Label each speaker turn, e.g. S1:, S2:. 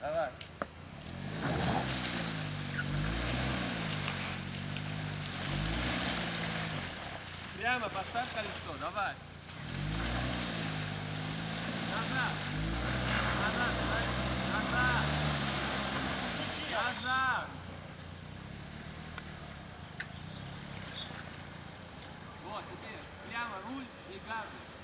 S1: Давай. Прямо поставь колесо, давай. Назад. Назад, давай. Назад. Назад. Вот, теперь прямо руль и газы.